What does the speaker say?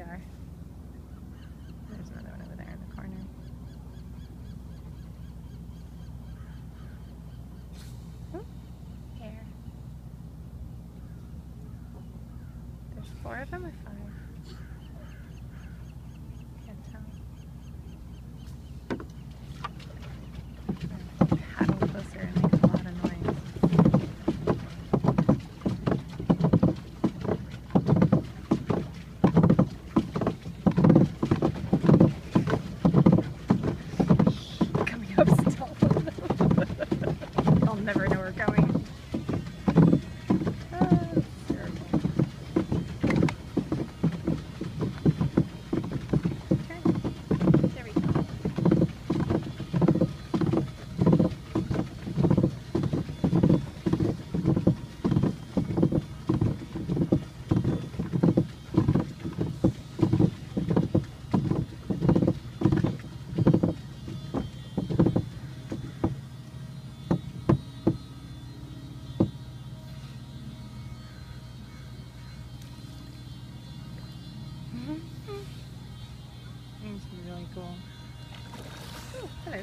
are. There's another one over there in the corner. Oh, Hair. There's four of them or five? Seems to be really cool. Ooh, hello.